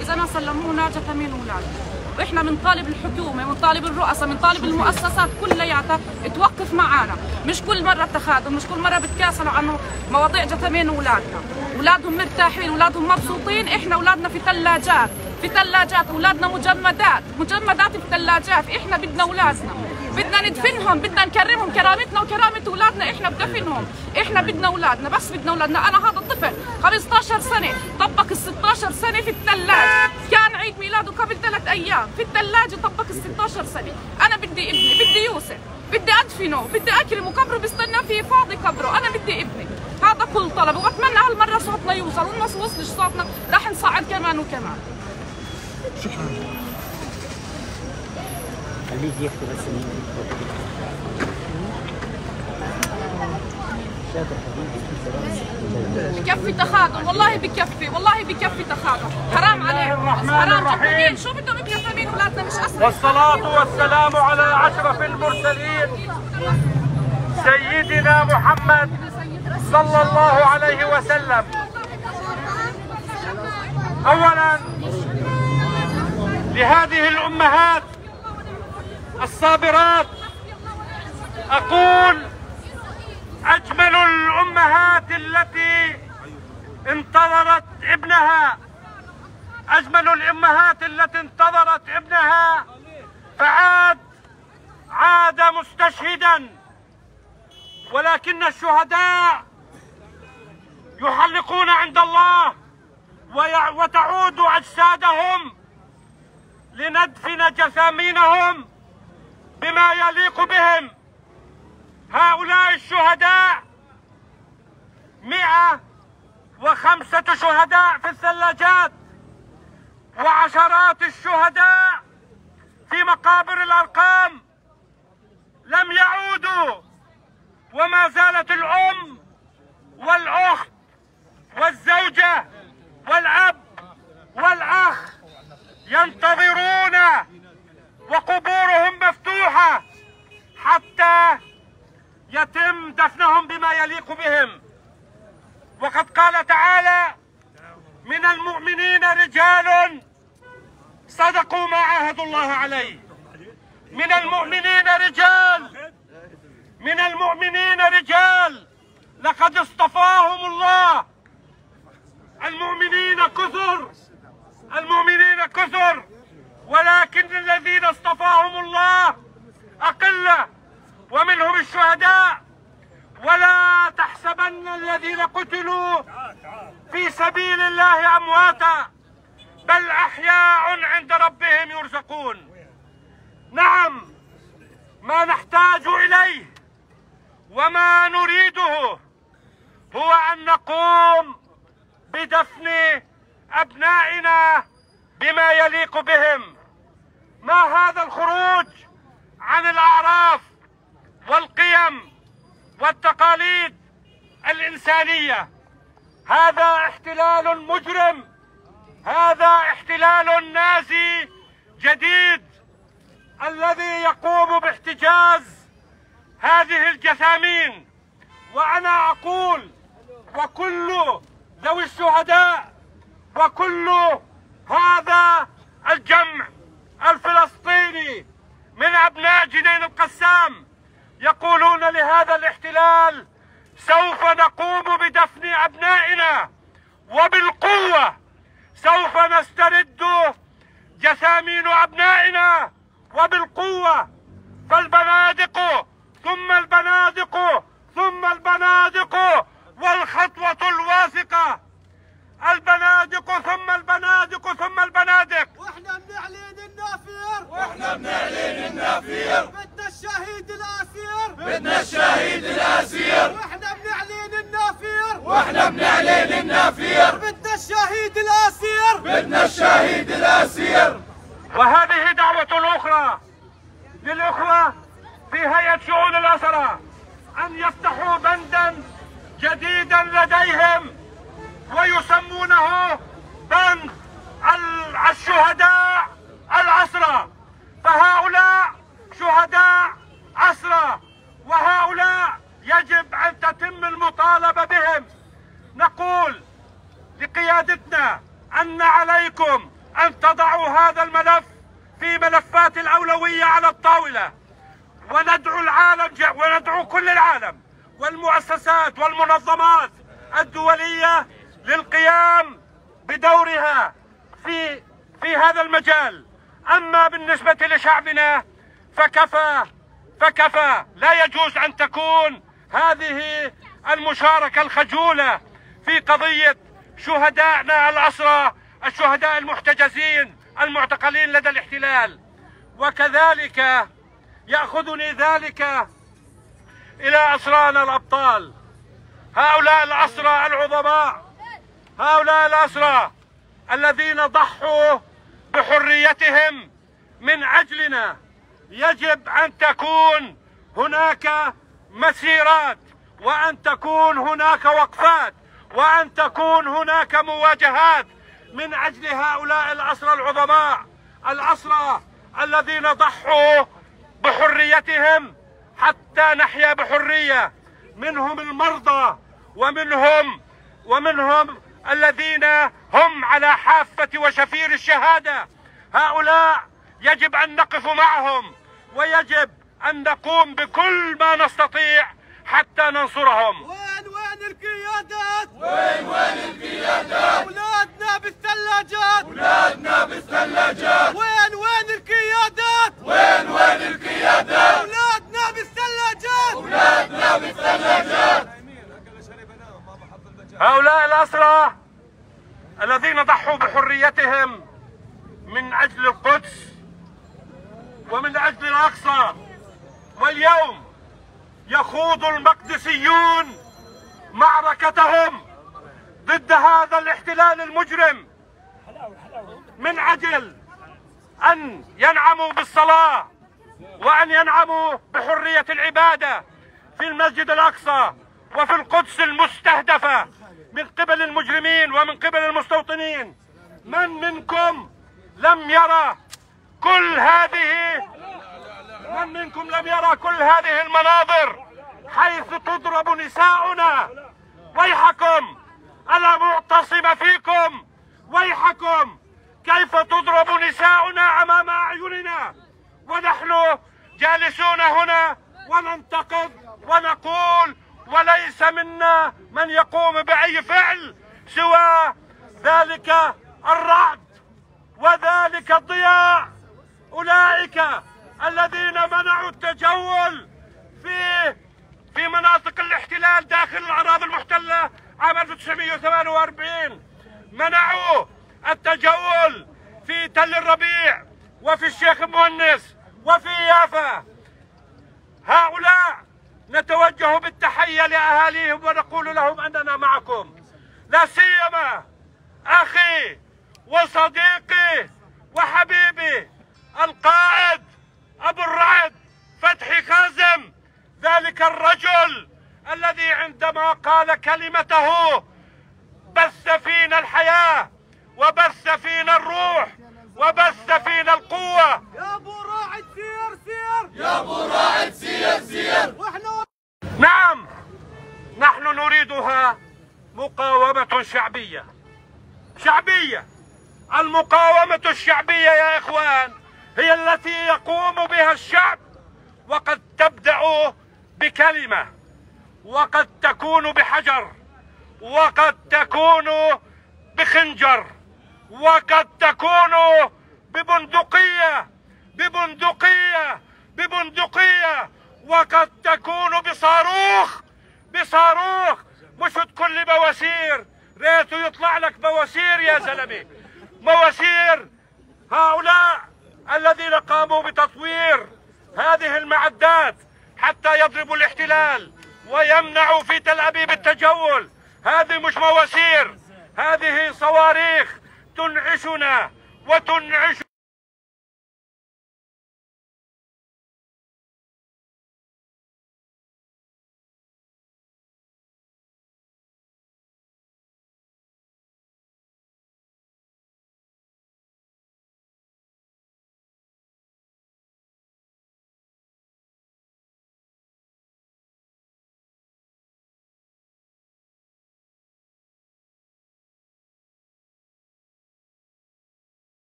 إذا ما سلمونا جثمين اولادنا وإحنا بنطالب الحكومة بنطالب الرؤساء بنطالب المؤسسات كلياتها توقف معنا مش كل مرة تخاذل مش كل مرة بتكاسلوا عن مواضيع جثمين أولادنا. أولادهم مرتاحين أولادهم مبسوطين. إحنا أولادنا في ثلاجات في ثلاجات. أولادنا مجمدات مجمدات في ثلاجات. إحنا بدنا أولادنا. بدنا ندفنهم بدنا نكرمهم كرامتنا وكرامة أولادنا. إحنا بدفنهم إحنا بدنا أولادنا بس بدنا أولادنا. أنا هذا الطفل 15 سنة طبق ال 16 سنة في الثلاجة كان عيد ميلاده قبل ثلاث أيام. في الثلاجة طبق ال 16 سنة. أنا بدي ابني بدي يوسف. بدي أدفنه بدي أكرمه. قبره بستنى فيه فاضي قبره. أنا بدي ابني. هذا كل طلب. وبتمنى هالمرة صوتنا يوصل. وما وصلش صوتنا راح نصعد كمان وكمان. شكرا. خليه يحكي بس بكفي تخاذل والله بكفي والله بكفي تخاذل حرام عليهم حرام. جبانين. شو بدهم مكفمين أولادنا؟ مش أصلا والصلاة والسلام على أشرف المرسلين. سيدنا محمد صلى الله عليه وسلم. أولا لهذه الأمهات الصابرات. أقول أجمل الأمهات التي انتظرت ابنها. أجمل الأمهات التي انتظرت ابنها. فعاد عاد مستشهدا. ولكن الشهداء يحلقون عند الله وتعود أجسادهم لندفن جثامينهم. بما يليق بهم هؤلاء الشهداء مئة وخمسة شهداء في الثلاجات وعشرات الشهداء في مقابر الأرقام لم يعودوا وما زالت الأم والأخت والزوجة والأب والأخ ينتظرون وقبورهم مفتوحة حتى يتم دفنهم بما يليق بهم وقد قال تعالى من المؤمنين رجال صدقوا ما عاهدوا الله عليه. من المؤمنين رجال من المؤمنين رجال لقد اصطفاهم الله. المؤمنين كثر المؤمنين كثر ولكن الذين اصطفاهم الله أقلة ومنهم الشهداء. ولا تحسبن الذين قتلوا في سبيل الله أمواتا بل أحياء عند ربهم يرزقون. نعم ما نحتاج إليه وما نريده هو أن نقوم بدفن أبنائنا بما يليق بهم. ما هذا الخروج عن الأعراف والقيم؟ والتقاليد الإنسانية. هذا احتلال مجرم. هذا احتلال نازي جديد الذي يقوم باحتجاز هذه الجثامين. وأنا أقول وكل ذوي الشهداء وكل هذا الجمع الفلسطيني من أبناء جنين القسام يقولون لهذا الاحتلال سوف نقوم بدفن أبنائنا وبالقوة سوف نسترد جثامين أبنائنا وبالقوة فالبنادق ثم البنادق ثم البنادق والخطوة الواثقة. البنادق ثم البنادق ثم البنادق. وإحنا بنعلن النافير. وإحنا بنعلن النافير. بدنا الشهيد الآسير. بدنا الشهيد الآسير. وإحنا بنعلن النافير. وإحنا بنعلن النافير. بدنا الشهيد الآسير. بدنا الشهيد الآسير. وهذه دعوة أخرى للإخوة في هيئة شؤون الأسرة أن يفتحوا بندا جديدا لديهم. ويسمونه ال- الشهداء العسرة فهؤلاء شهداء عسرة وهؤلاء يجب أن تتم المطالبة بهم. نقول لقيادتنا أن عليكم أن تضعوا هذا الملف في ملفات الأولوية على الطاولة. وندعو العالم وندعو كل العالم والمؤسسات والمنظمات الدولية للقيام بدورها في في هذا المجال. أما بالنسبة لشعبنا فكفى فكفى. لا يجوز أن تكون هذه المشاركة الخجولة في قضية شهدائنا الأسرى الشهداء المحتجزين المعتقلين لدى الاحتلال. وكذلك يأخذني ذلك إلى أسرانا الأبطال. هؤلاء الأسرى العظماء هؤلاء الأسرى الذين ضحوا بحريتهم من أجلنا يجب أن تكون هناك مسيرات وأن تكون هناك وقفات وأن تكون هناك مواجهات من أجل هؤلاء الأسرى العظماء الأسرى الذين ضحوا بحريتهم حتى نحيا بحرية منهم المرضى ومنهم ومنهم الذين هم على حافة وشفير الشهادة. هؤلاء يجب أن نقف معهم ويجب أن نقوم بكل ما نستطيع حتى ننصرهم. وين وين القيادات؟ وين وين القيادات؟ أولادنا بالثلاجات. أولادنا بالثلاجات. وين وين القيادات؟ وين وين القيادات؟ أولادنا بالثلاجات. أولادنا بالثلاجات. هؤلاء الأسرى الذين ضحوا بحريتهم من أجل القدس ومن أجل الأقصى واليوم يخوض المقدسيون معركتهم ضد هذا الاحتلال المجرم من أجل أن ينعموا بالصلاة وأن ينعموا بحرية العبادة في المسجد الأقصى وفي القدس المستهدفة. من قبل المجرمين ومن قبل المستوطنين. من منكم لم يرى كل هذه من منكم لم يرى كل هذه المناظر حيث تضرب نساؤنا. ويحكم أنا معتصم فيكم؟ ويحكم كيف تضرب نساؤنا أمام أعيننا؟ ونحن جالسون هنا وننتقد ونقول وليس منا من يقوم بأي فعل سوى ذلك الرعد وذلك الضياع. أولئك الذين منعوا التجول في في مناطق الاحتلال داخل الأراضي المحتلة عام 1948 منعوا التجول في تل الربيع وفي الشيخ مونس وفي يافا. هؤلاء نتوجه بالتحية لأهاليهم ونقول لهم أننا معكم. لا سيما أخي وصديقي وحبيبي القائد أبو الرعد فتحي خازم. ذلك الرجل الذي عندما قال كلمته بث فينا الحياة وبث فينا الروح وبث فينا القوة. يا أبو راعد سير سير. يا أبو راعد سير سير. نعم. نحن نريدها مقاومة شعبية. شعبية! المقاومة الشعبية يا إخوان هي التي يقوم بها الشعب وقد تبدأ بكلمة وقد تكون بحجر وقد تكون بخنجر وقد تكون ببندقية ببندقية ببندقية وقد تكون بصاروخ. بصاروخ مش كل بواسير. ريته يطلع لك بواسير يا زلمة. مواسير هؤلاء الذين قاموا بتطوير هذه المعدات حتى يضربوا الاحتلال ويمنعوا في تل أبيب التجول. هذه مش مواسير هذه صواريخ تنعشنا وتنعش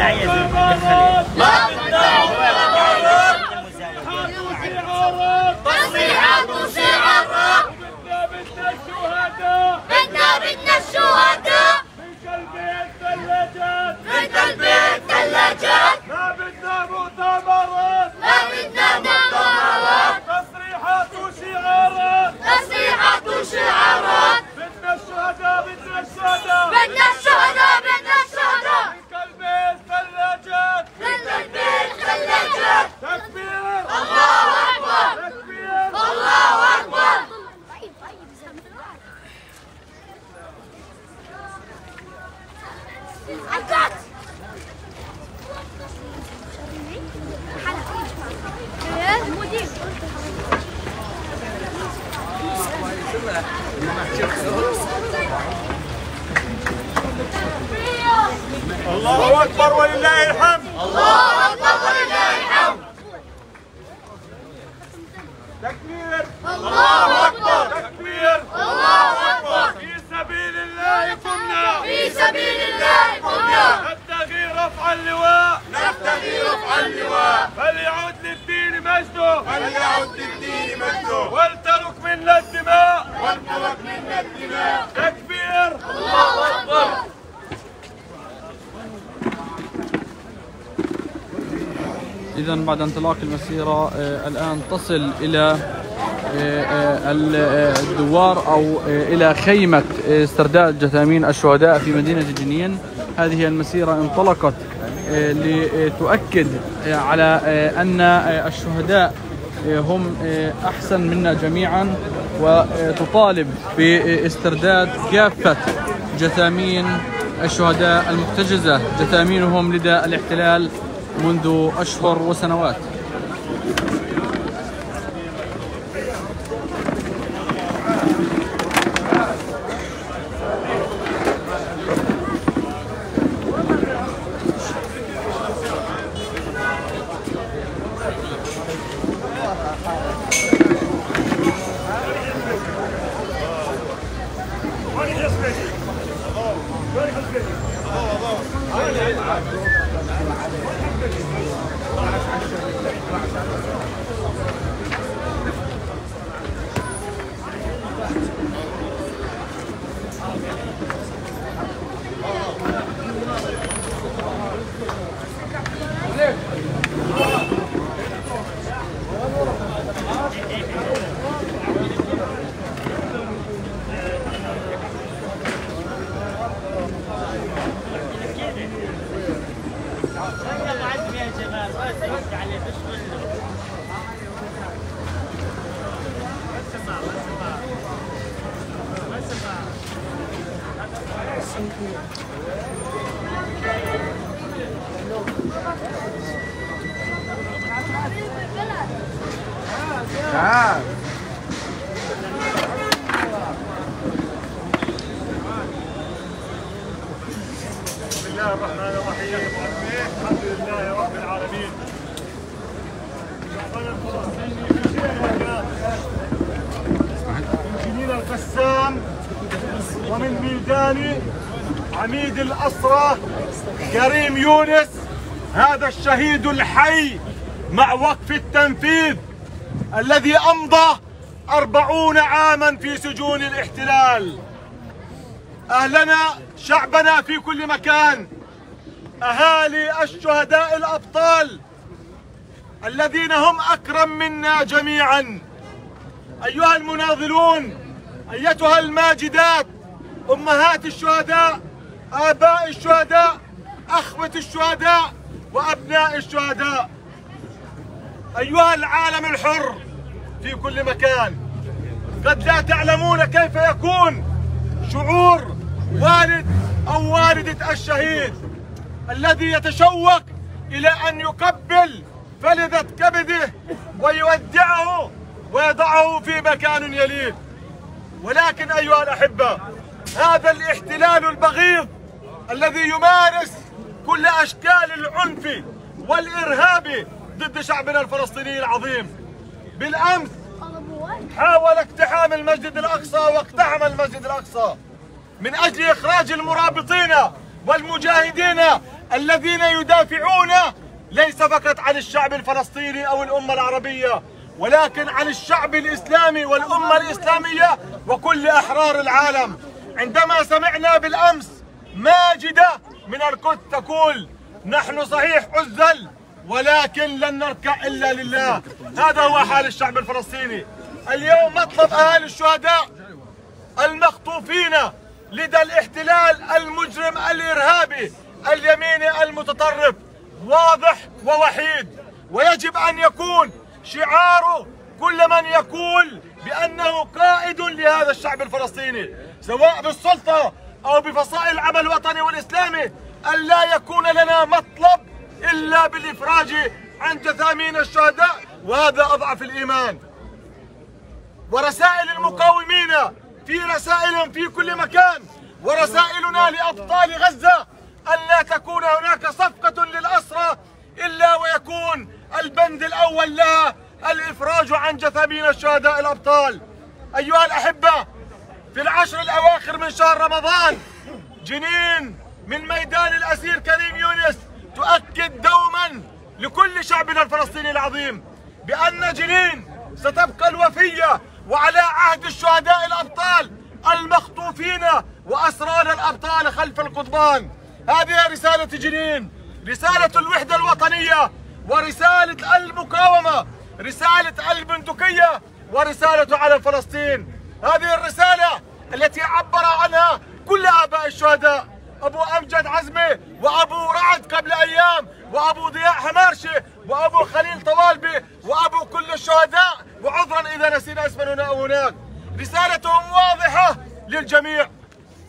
成功成。الله أكبر. تكبير. الله أكبر. في سبيل الله قمنا في سبيل الله قمنا نبتغي رفع اللواء. نبتغي رفع اللواء. فليعد للدين مجده. فليعد للدين مجده. ولترك منا الدماء. وانطلق منا الدماء. تكبير. الله أكبر. إذا بعد انطلاق المسيرة آه، الآن تصل إلى الدوار أو آه، إلى خيمة آه، استرداد جثامين الشهداء في مدينة جنين. هذه المسيرة انطلقت آه، لتؤكد آه، على آه، أن آه، الشهداء آه، هم آه، أحسن منا جميعا وتطالب باسترداد كافة جثامين الشهداء المحتجزة. جثامينهم لدى الاحتلال منذ أشهر وسنوات. بسم الله الرحمن الرحيم الحمد لله رب العالمين من جنين القسام ومن ميدان عميد الأسرة كريم يونس هذا الشهيد الحي مع وقف التنفيذ. الذي أمضى أربعون عاما في سجون الاحتلال. أهلنا شعبنا في كل مكان. أهالي الشهداء الأبطال الذين هم أكرم منا جميعا. أيها المناضلون أيتها الماجدات أمهات الشهداء آباء الشهداء أخوة الشهداء وأبناء الشهداء. أيها العالم الحر في كل مكان قد لا تعلمون كيف يكون شعور والد أو والدة الشهيد الذي يتشوق إلى أن يقبل فلذة كبده ويودعه ويضعه في مكان يليه. ولكن أيها الأحبة هذا الاحتلال البغيض الذي يمارس كل أشكال العنف والإرهاب ضد شعبنا الفلسطيني العظيم. بالأمس حاول اقتحام المسجد الأقصى واقتحم المسجد الأقصى. من أجل إخراج المرابطين والمجاهدين الذين يدافعون ليس فقط عن الشعب الفلسطيني أو الأمة العربية ولكن عن الشعب الإسلامي والأمة الإسلامية وكل أحرار العالم. عندما سمعنا بالأمس ماجدة من القدس تقول نحن صحيح عزل ولكن لن نركع إلا لله. هذا هو حال الشعب الفلسطيني. اليوم مطلب أهالي الشهداء المخطوفين لدى الاحتلال المجرم الإرهابي اليميني المتطرف. واضح ووحيد. ويجب أن يكون شعار كل من يقول بأنه قائد لهذا الشعب الفلسطيني سواء بالسلطة أو بفصائل العمل الوطني والإسلامي أن لا يكون لنا مطلب إلا بالإفراج عن جثامين الشهداء. وهذا أضعف الإيمان. ورسائل المقاومين في رسائل في كل مكان. ورسائلنا لأبطال غزة أن لا تكون هناك صفقة للأسرى إلا ويكون البند الأول لها الإفراج عن جثامين الشهداء الأبطال. أيها الأحبة في العشر الأواخر من شهر رمضان جنين من ميدان الأسير كريم يونس تؤكد دوما لكل شعبنا الفلسطيني العظيم بأن جنين ستبقى الوفية وعلى عهد الشهداء الأبطال المخطوفين وأسرار الأبطال خلف القضبان. هذه رسالة جنين رسالة الوحدة الوطنية ورسالة المقاومة رسالة البندقية ورسالة على فلسطين هذه الرسالة التي عبر عنها كل آباء الشهداء. أبو أمجد عزمي وأبو رعد قبل أيام وأبو ضياء حمارشه وأبو خليل طوالبي وأبو كل الشهداء وعذرا إذا نسينا اسما هنا أو هناك. رسالتهم واضحة للجميع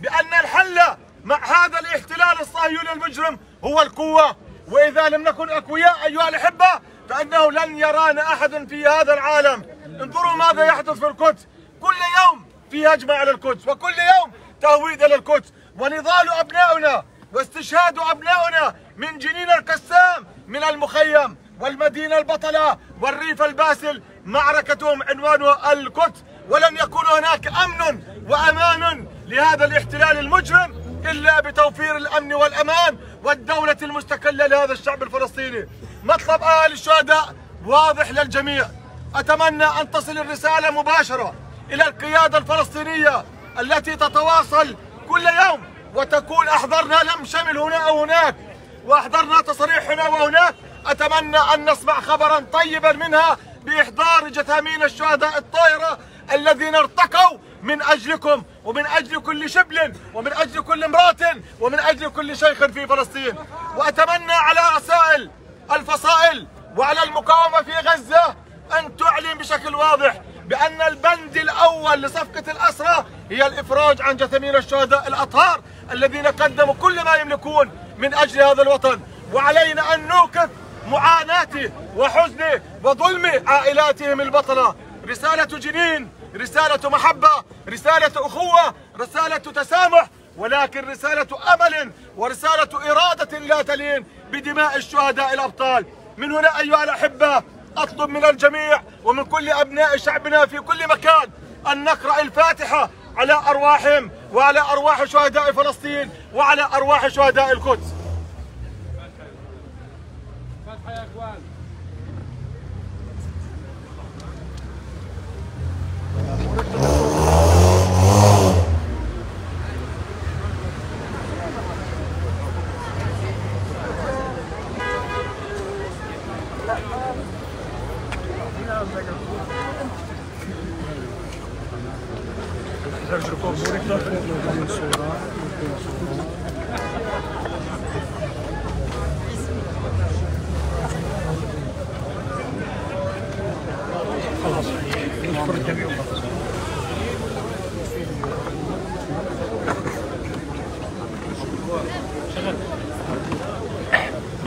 بأن الحل مع هذا الاحتلال الصهيوني المجرم هو القوة. وإذا لم نكن أقوياء أيها الأحبة فإنه لن يرانا أحد في هذا العالم. انظروا ماذا يحدث في القدس. كل يوم في هجمه على القدس وكل يوم تهويد إلى القدس ونضال ابنائنا واستشهاد ابنائنا من جنين القسام من المخيم والمدينة البطلة والريف الباسل معركتهم عنوانها القدس. ولن يكون هناك أمن وأمان لهذا الاحتلال المجرم إلا بتوفير الأمن والأمان والدولة المستقلة لهذا الشعب الفلسطيني. مطلب أهل الشهداء واضح للجميع. أتمنى أن تصل الرسالة مباشرة إلى القيادة الفلسطينية التي تتواصل كل يوم وتقول أحضرنا لم شمل هنا أو هناك وأحضرنا تصريح هنا وهناك أتمنى أن نسمع خبرا طيبا منها بإحضار جثامين الشهداء الطائره الذين ارتقوا من أجلكم ومن أجل كل شبل ومن أجل كل امرأة ومن أجل كل شيخ في فلسطين. وأتمنى على رسائل الفصائل وعلى المقاومة في غزة أن تعلن بشكل واضح بأن البند الأول لصفقة الأسرى هي الإفراج عن جثامين الشهداء الأطهار الذين قدموا كل ما يملكون من أجل هذا الوطن. وعلينا أن نوقف معاناة وحزن وظلم عائلاتهم البطلة. رسالة جنين رسالة محبة رسالة أخوة رسالة تسامح ولكن رسالة أمل ورسالة إرادة لا تلين بدماء الشهداء الأبطال. من هنا أيها الأحبة أطلب من الجميع ومن كل أبناء شعبنا في كل مكان أن نقرأ الفاتحة على أرواحهم وعلى أرواح شهداء فلسطين وعلى أرواح شهداء القدس.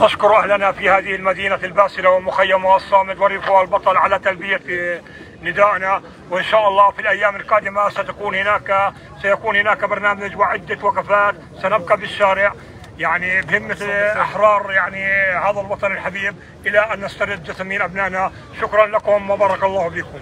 نشكر أهلنا في هذه المدينة الباسلة ومخيمها الصامد وريفها البطل على تلبية ندائنا وإن شاء الله في الأيام القادمة ستكون هناك سيكون هناك برنامج وعدة وقفات. سنبقى بالشارع يعني بهمة أحرار يعني هذا الوطن الحبيب إلى أن نسترد جثمين أبنائنا. شكرا لكم وبارك الله بكم